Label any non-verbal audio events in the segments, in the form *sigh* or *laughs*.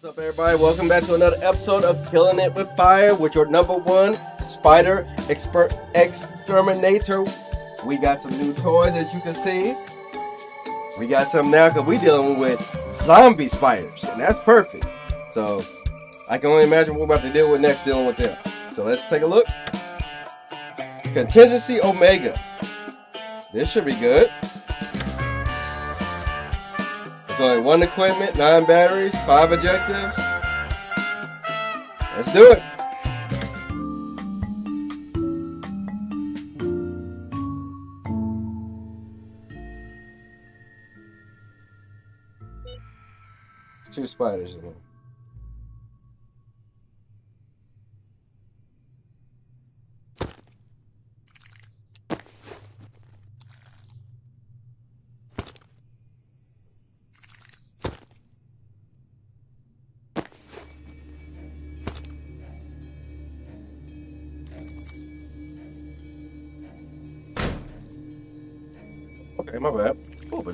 What's up, everybody? Welcome back to another episode of Killing It with Fire with your number one spider expert exterminator. We got some new toys, as you can see. We got some now because we dealing with zombie spiders, and that's perfect. So I can only imagine what we're about to deal with next dealing with them. So let's take a look. Contingency Omega. This should be good. Only one equipment, nine batteries, five objectives. Let's do it. Two spiders in here.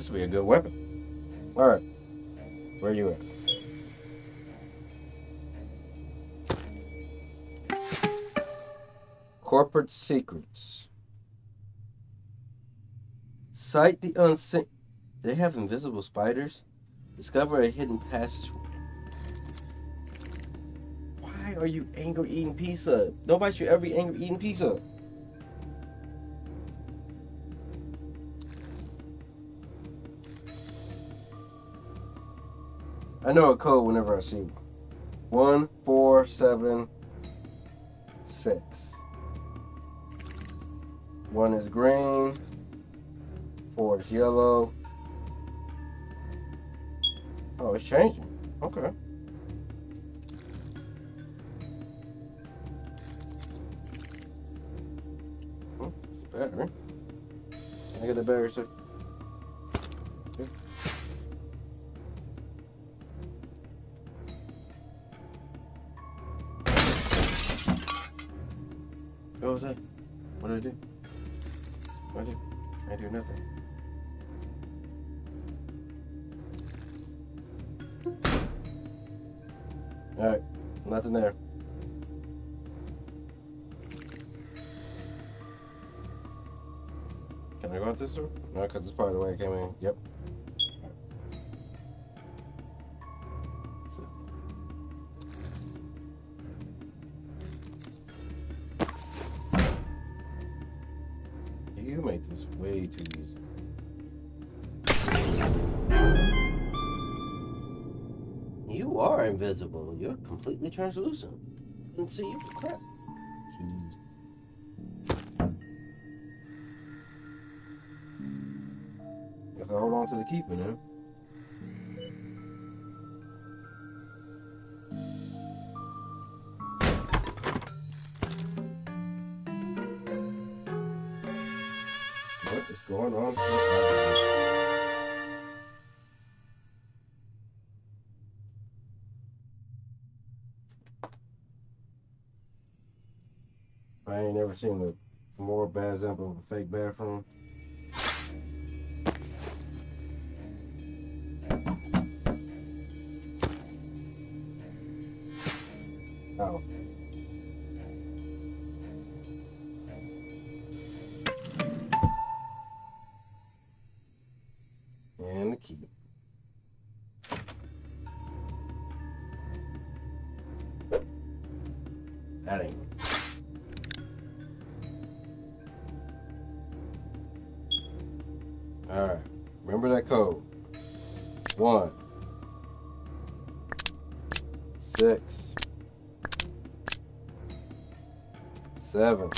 This would be a good weapon. Alright. Where you at? Corporate secrets. Sight the unseen. They have invisible spiders. Discover a hidden passageway. Why are you angry eating pizza? Nobody should ever be angry eating pizza. I know a code whenever I see one. One, four, seven, six. One is green. Four is yellow. Oh, it's changing. Okay. Oh, it's a battery. I get the battery, sir? Nothing there. Can I go out this door? No, because it's part of the way I came in. Yep. You make this way too easy. Are invisible. You're completely translucent. Couldn't see you crap. Guess I hold on to the keeper now. I ain't never seen a more bad example of a fake bathroom. Alright. Remember that code. One. Six. Seven.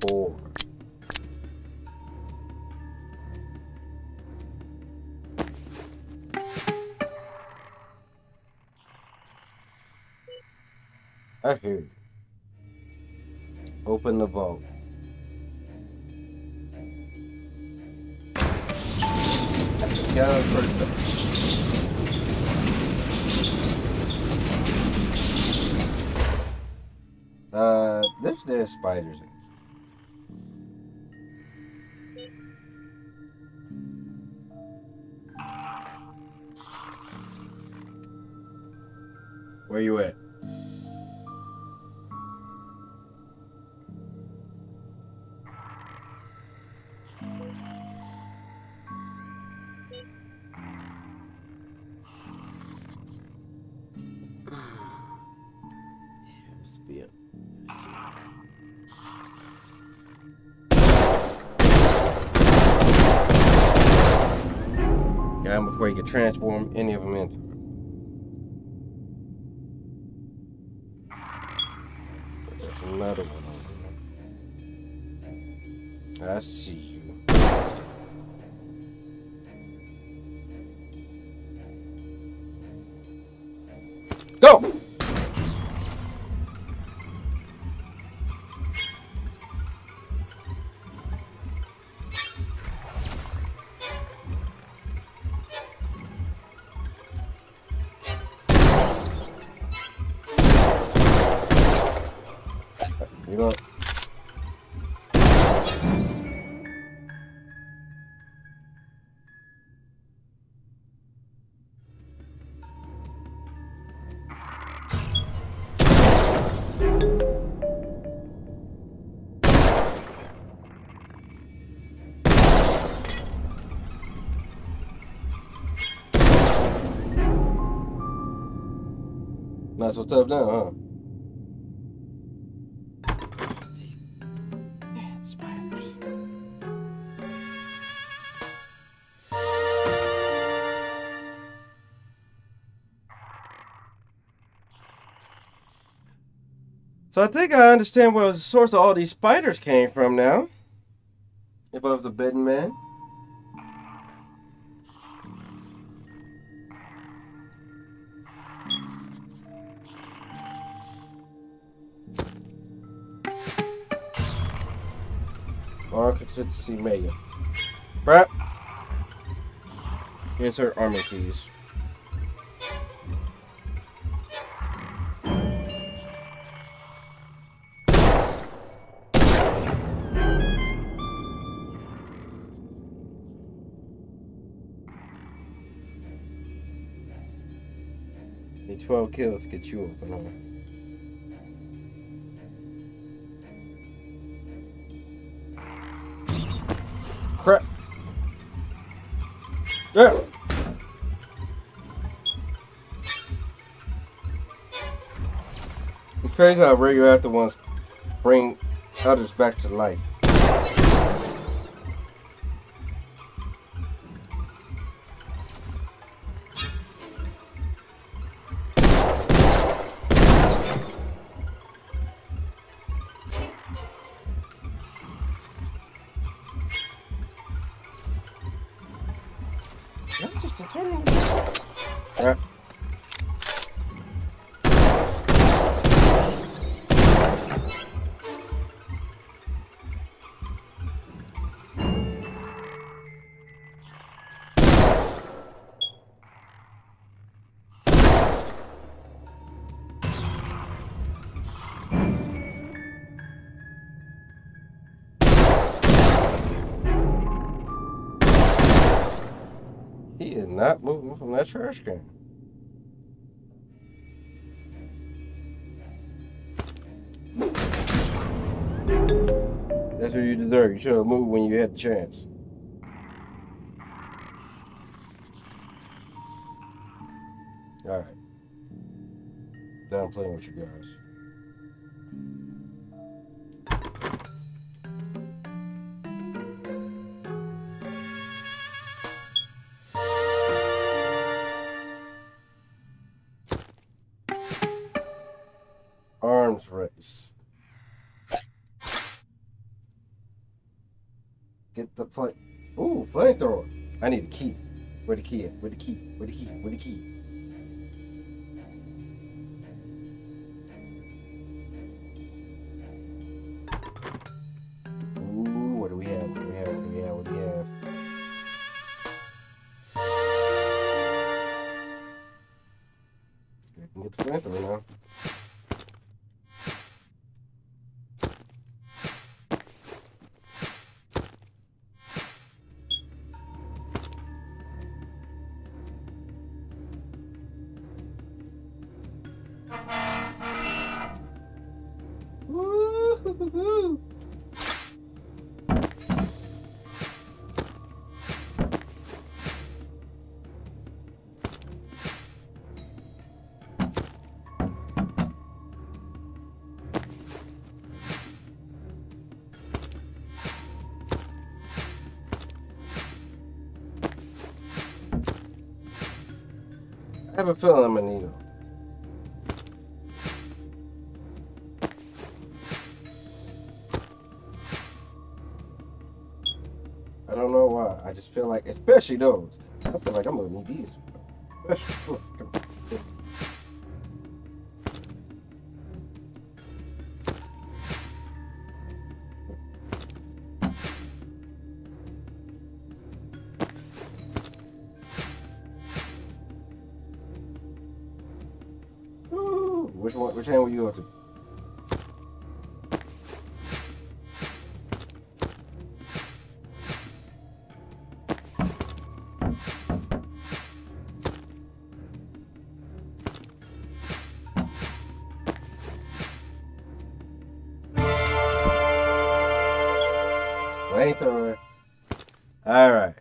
Four. I hear you. Open the vault. go for it. Uh, this there's spiders. Where you at? Transform any of them into. There's another one over there. I see Not so tough now, huh? So I think I understand where the source of all these spiders came from now. If I was a betting man. Architecture Mega. Brett. Here's her armor keys. Need 12 kills to get you up open, huh? Yeah. It's crazy how radioactive ones bring others back to life. Is not moving from that trash can. That's what you deserve. You should have moved when you had the chance. Alright. Done playing with you guys. Race. Get the flame. Ooh, flamethrower. I need a key. Where the key at? Where the key? Where the key? Where the key? I have a feeling I'm gonna need them. I don't know why. I just feel like, especially those. I feel like I'm gonna need these. *laughs* Flamethrower. All right.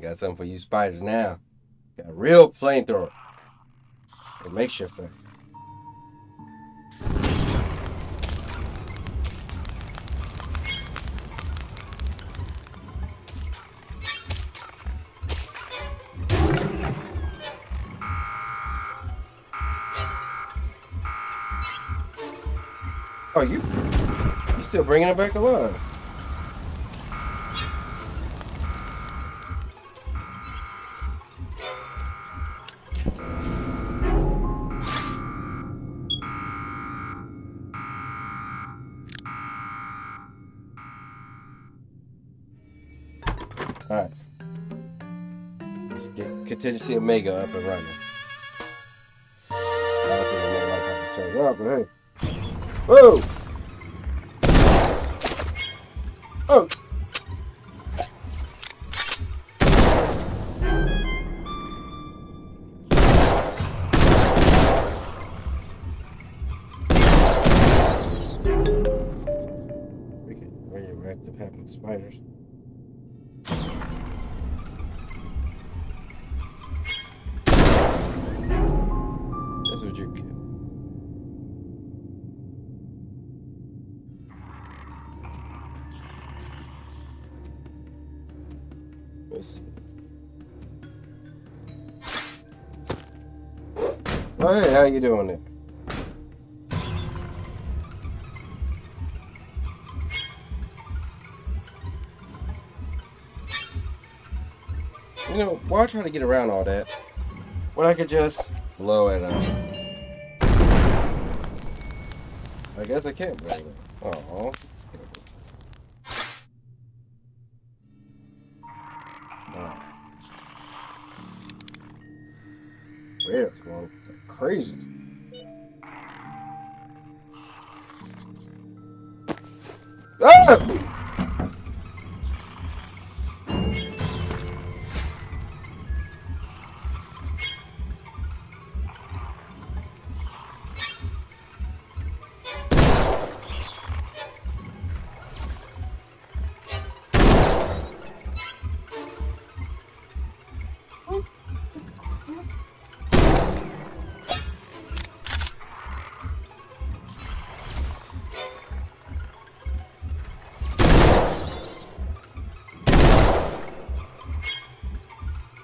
Got something for you spiders now. Got a real flamethrower. A makeshift thing. Bringing it back alive? All right. Let's get contingency Omega up and running. I don't think Omega like but hey. Whoa! Radioactive happen spiders. That's what you get. Let's see. Oh, hey, how you doing there? Know, why try to get around all that? When I could just blow it up. I guess I can't blow it up. Oh, Red's going crazy. Ah!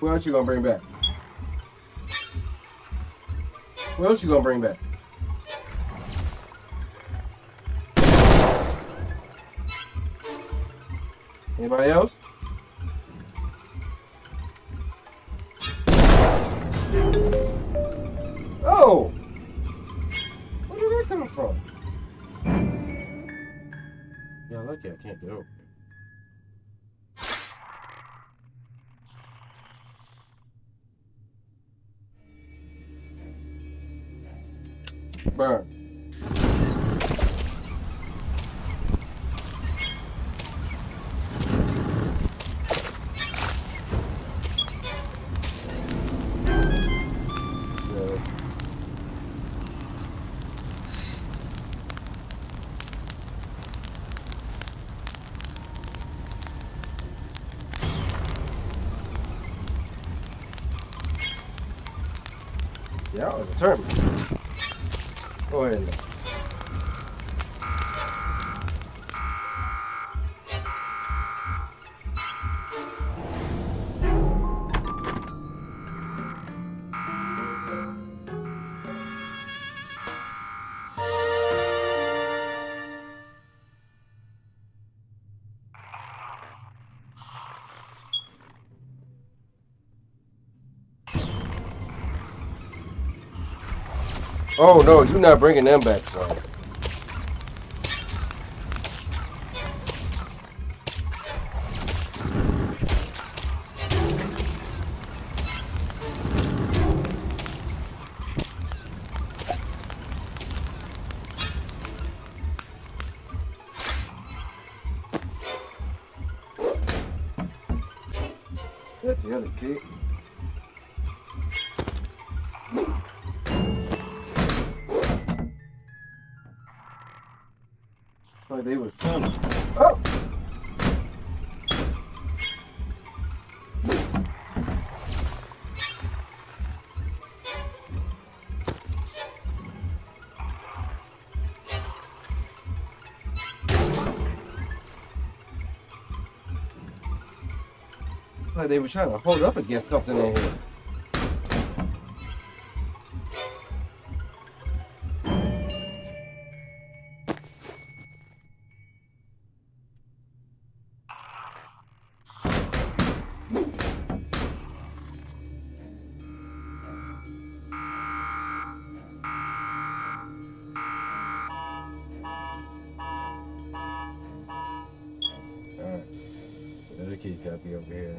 Who else you gonna bring back? Who else you gonna bring back? Anybody else? Bruh. Y'all are determined. Oh no, you're not bringing them back, son. That's the other kid. Like they was coming. Oh! Like they were trying to hold up against something in here. Be over here.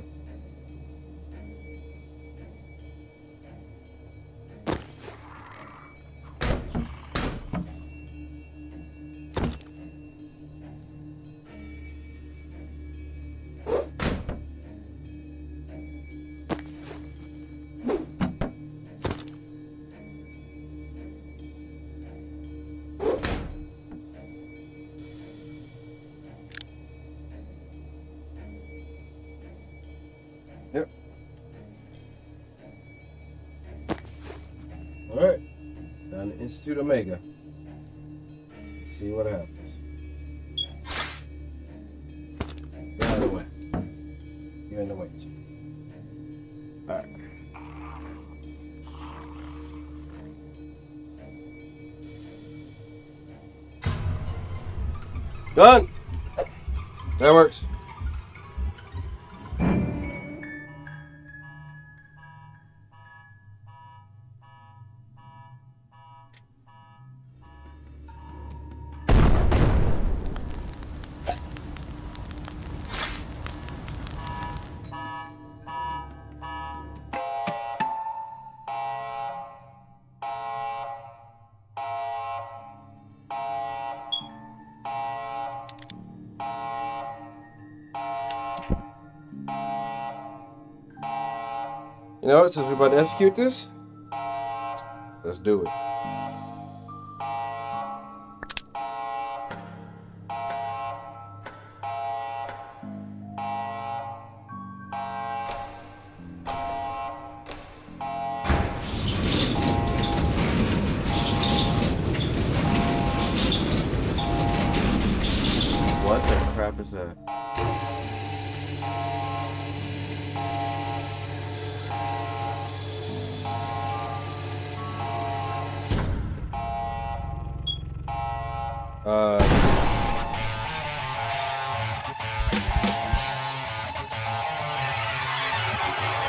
Yep. All right. Down to Institute Omega. See what happens. Get out of the way. You're in the way. All right. Done. That works. You know what? Since we're about to execute this, let's do it. What the crap is that? Uh,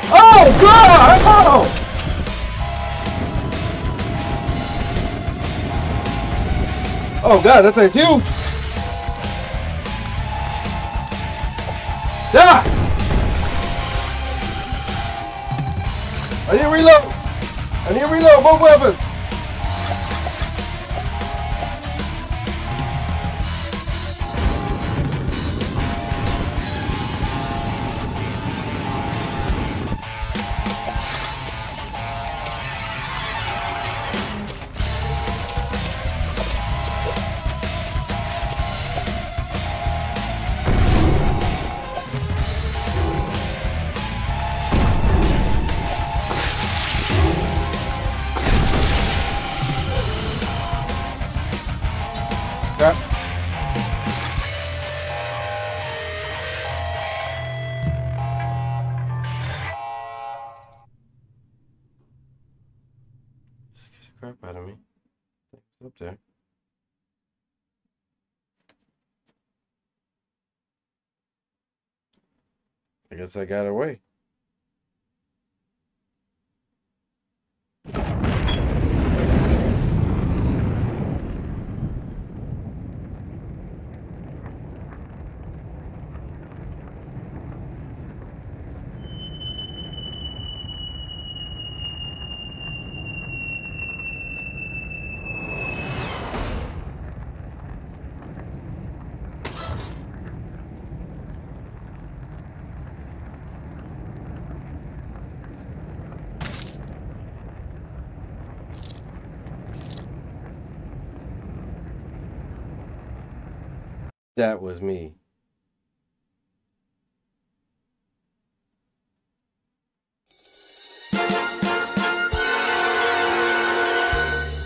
oh God! Oh! Oh God, that thing's huge! Crap out of me. It's up there. I guess I got away. That was me.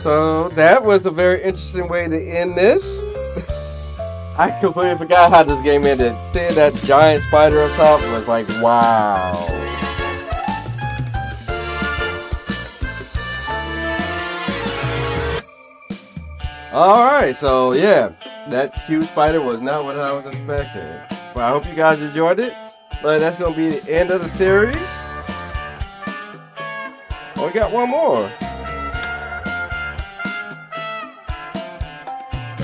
So that was a very interesting way to end this. *laughs* I completely forgot how this game ended. Seeing that giant spider up top was like, wow. Alright, so yeah that huge spider was not what I was expecting. But I hope you guys enjoyed it. But that's going to be the end of the series. Oh, we got one more.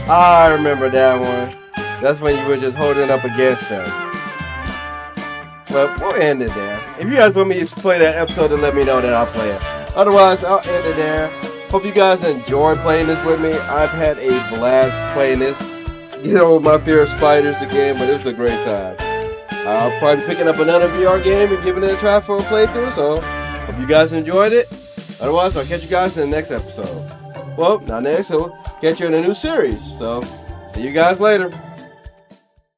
I remember that one. That's when you were just holding up against them. But we'll end it there. If you guys want me to play that episode, then let me know that I'll play it. Otherwise, I'll end it there. Hope you guys enjoyed playing this with me. I've had a blast playing this *laughs* get over my fear of spiders again, but it was a great time. I'll probably be picking up another VR game and giving it a try for a playthrough, so hope you guys enjoyed it. Otherwise, I'll catch you guys in the next episode. Well, not next, so catch you in a new series. So, see you guys later.